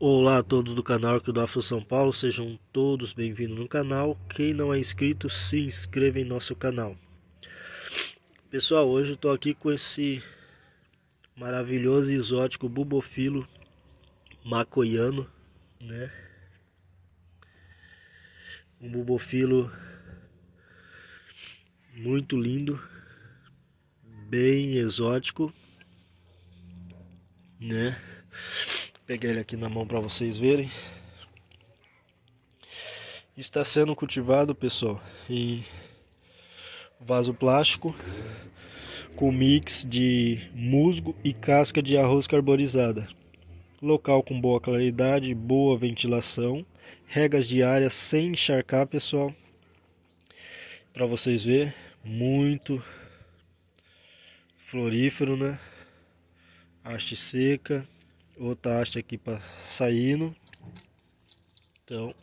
Olá a todos do canal aqui do Afro São Paulo, sejam todos bem-vindos no canal. Quem não é inscrito, se inscreva em nosso canal. Pessoal, hoje eu tô aqui com esse maravilhoso e exótico bubofilo macoiano, né? Um bubofilo muito lindo, bem exótico, né? Peguei ele aqui na mão para vocês verem. Está sendo cultivado, pessoal, em vaso plástico com mix de musgo e casca de arroz carbonizada. Local com boa claridade, boa ventilação, regas diárias sem encharcar, pessoal. Para vocês verem, muito florífero, né? Haste seca outra haste aqui para saindo. Então,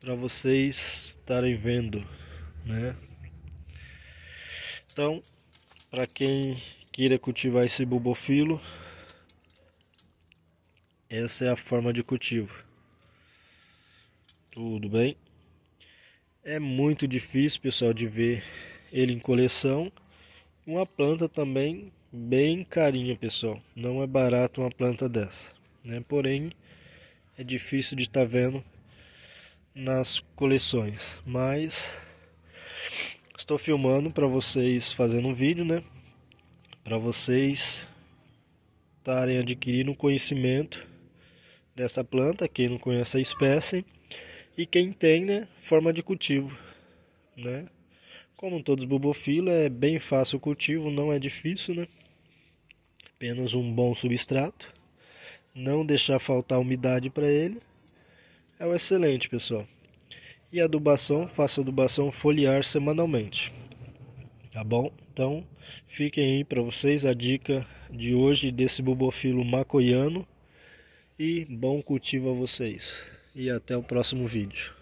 para vocês estarem vendo, né? Então, para quem queira cultivar esse bubofilo, essa é a forma de cultivo. Tudo bem? É muito difícil, pessoal, de ver ele em coleção. Uma planta também bem carinha, pessoal. Não é barato uma planta dessa, né? Porém, é difícil de estar tá vendo nas coleções, mas estou filmando para vocês fazendo um vídeo, né? Para vocês estarem adquirindo conhecimento dessa planta, quem não conhece a espécie e quem tem, né, forma de cultivo, né? Como todos bubofila, é bem fácil o cultivo, não é difícil, né? Apenas um bom substrato, não deixar faltar umidade para ele, é o excelente, pessoal. E adubação, faça adubação foliar semanalmente. Tá bom? Então, fiquem aí para vocês a dica de hoje desse bubofilo macoiano e bom cultivo a vocês. E até o próximo vídeo.